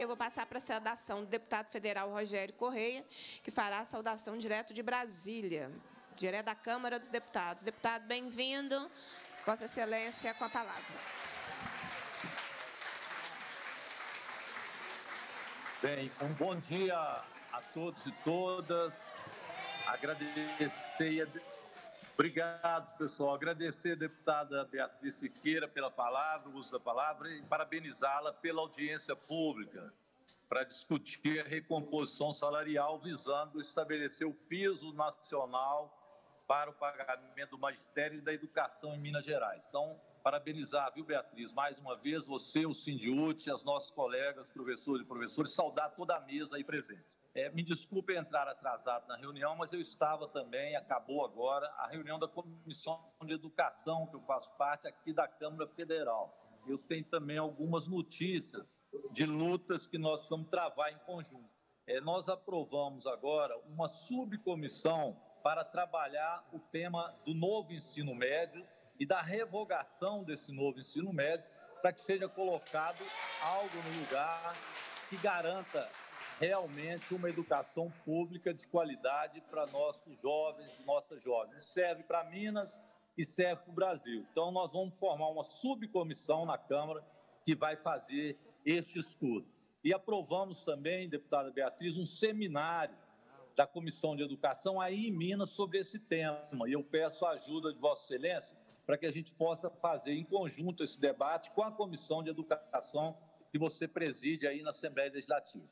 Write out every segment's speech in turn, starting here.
eu vou passar para a saudação do deputado federal Rogério Correia, que fará a saudação direto de Brasília, direto da Câmara dos Deputados. Deputado, bem-vindo. Vossa Excelência, com a palavra. Bem, um bom dia a todos e todas. Agradecer Obrigado, pessoal. Agradecer a deputada Beatriz Siqueira pela palavra, o uso da palavra, e parabenizá-la pela audiência pública para discutir a recomposição salarial visando estabelecer o piso nacional para o pagamento do magistério e da educação em Minas Gerais. Então, parabenizar, viu, Beatriz, mais uma vez, você, o Sindiute, as nossas colegas, professores e professores, saudar toda a mesa aí presente. É, me desculpe entrar atrasado na reunião, mas eu estava também, acabou agora, a reunião da Comissão de Educação, que eu faço parte aqui da Câmara Federal. Eu tenho também algumas notícias de lutas que nós vamos travar em conjunto. É, nós aprovamos agora uma subcomissão para trabalhar o tema do novo ensino médio e da revogação desse novo ensino médio para que seja colocado algo no lugar que garanta realmente uma educação pública de qualidade para nossos jovens e nossas jovens. serve para Minas e serve para o Brasil. Então, nós vamos formar uma subcomissão na Câmara que vai fazer este estudo. E aprovamos também, deputada Beatriz, um seminário da Comissão de Educação aí em Minas sobre esse tema. E eu peço a ajuda de Vossa Excelência para que a gente possa fazer em conjunto esse debate com a Comissão de Educação que você preside aí na Assembleia Legislativa.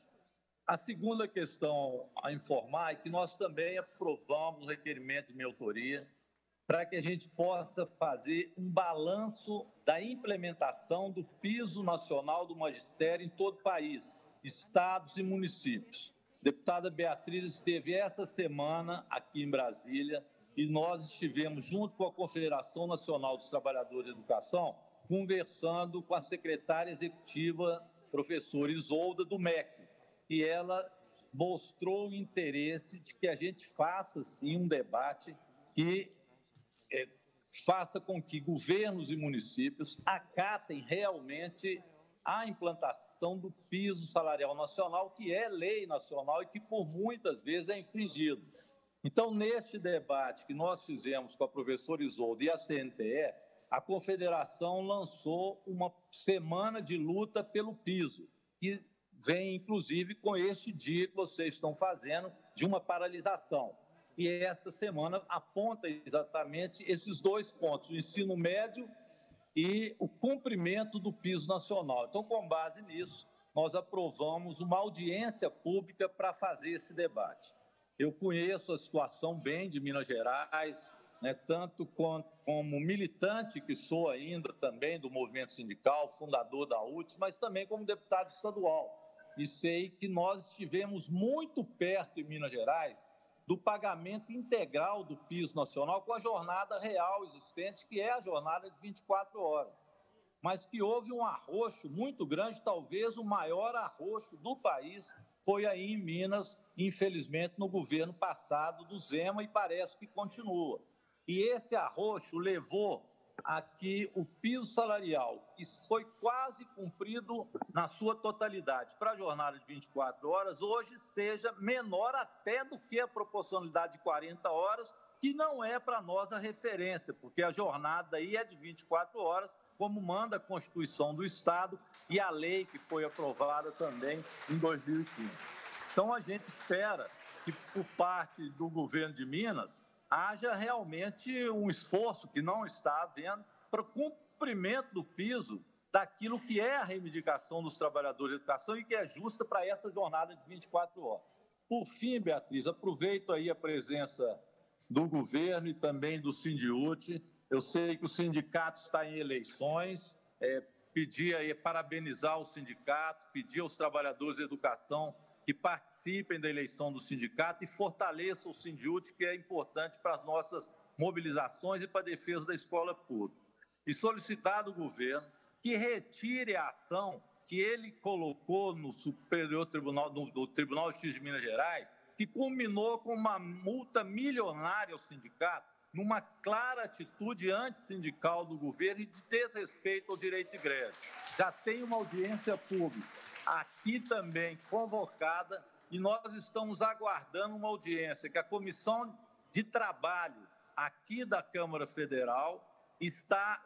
A segunda questão a informar é que nós também aprovamos o requerimento de minha autoria para que a gente possa fazer um balanço da implementação do piso nacional do magistério em todo o país, estados e municípios. Deputada Beatriz esteve essa semana aqui em Brasília e nós estivemos, junto com a Confederação Nacional dos Trabalhadores de Educação, conversando com a secretária executiva, professora Isolda, do MEC, e ela mostrou o interesse de que a gente faça, sim, um debate que é, faça com que governos e municípios acatem realmente a implantação do piso salarial nacional, que é lei nacional e que, por muitas vezes, é infringido. Então, neste debate que nós fizemos com a professora Isolda e a CNTE, a Confederação lançou uma semana de luta pelo piso, e vem, inclusive, com este dia que vocês estão fazendo de uma paralisação. E esta semana aponta exatamente esses dois pontos, o ensino médio e o cumprimento do piso nacional. Então, com base nisso, nós aprovamos uma audiência pública para fazer esse debate. Eu conheço a situação bem de Minas Gerais, né, tanto como, militante que sou ainda também do movimento sindical, fundador da UTS, mas também como deputado estadual e sei que nós estivemos muito perto em Minas Gerais do pagamento integral do piso nacional com a jornada real existente, que é a jornada de 24 horas. Mas que houve um arroxo muito grande, talvez o maior arroxo do país, foi aí em Minas, infelizmente, no governo passado do Zema, e parece que continua. E esse arroxo levou aqui o piso salarial, que foi quase cumprido na sua totalidade para a jornada de 24 horas, hoje seja menor até do que a proporcionalidade de 40 horas, que não é para nós a referência, porque a jornada aí é de 24 horas, como manda a Constituição do Estado e a lei que foi aprovada também em 2015. Então a gente espera que por parte do governo de Minas haja realmente um esforço que não está havendo para o cumprimento do piso daquilo que é a reivindicação dos trabalhadores de educação e que é justa para essa jornada de 24 horas. Por fim, Beatriz, aproveito aí a presença do governo e também do Sindiute. Eu sei que o sindicato está em eleições, é, pedir aí, parabenizar o sindicato, pedir aos trabalhadores de educação que participem da eleição do sindicato e fortaleçam o Sindiúte, que é importante para as nossas mobilizações e para a defesa da escola pública. E solicitar do governo que retire a ação que ele colocou no Superior Tribunal, no, no Tribunal de Justiça de Minas Gerais, que culminou com uma multa milionária ao sindicato, numa clara atitude antissindical do governo e de desrespeito ao direito de greve. Já tem uma audiência pública aqui também convocada e nós estamos aguardando uma audiência que a Comissão de Trabalho aqui da Câmara Federal está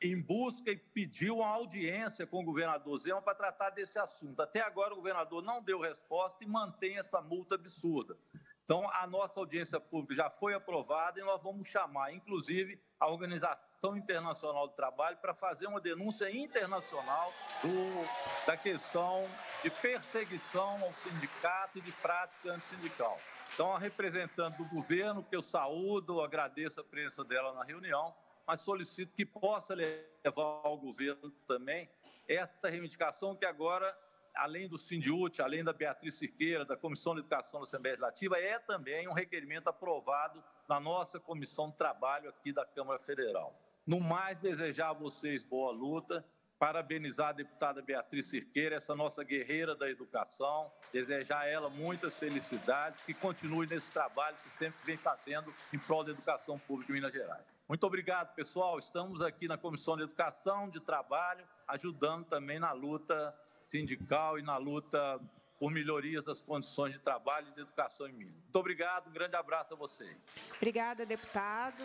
em busca e pediu uma audiência com o governador Zema para tratar desse assunto. Até agora o governador não deu resposta e mantém essa multa absurda. Então, a nossa audiência pública já foi aprovada e nós vamos chamar, inclusive, a Organização Internacional do Trabalho para fazer uma denúncia internacional do, da questão de perseguição ao sindicato e de prática antissindical. Então, a representante do governo, que eu saúdo, agradeço a presença dela na reunião, mas solicito que possa levar ao governo também esta reivindicação que agora além do Sindiúte, além da Beatriz Siqueira, da Comissão de Educação da Assembleia Legislativa, é também um requerimento aprovado na nossa Comissão de Trabalho aqui da Câmara Federal. No mais, desejar a vocês boa luta, parabenizar a deputada Beatriz Cirqueira, essa nossa guerreira da educação, desejar a ela muitas felicidades, que continue nesse trabalho que sempre vem fazendo em prol da educação pública em Minas Gerais. Muito obrigado, pessoal. Estamos aqui na Comissão de Educação, de Trabalho, ajudando também na luta sindical e na luta por melhorias das condições de trabalho e de educação em Minas. Muito obrigado, um grande abraço a vocês. Obrigada, deputado.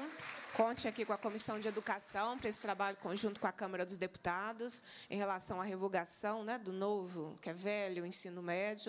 Conte aqui com a Comissão de Educação para esse trabalho conjunto com a Câmara dos Deputados em relação à revogação né, do novo, que é velho, ensino médio.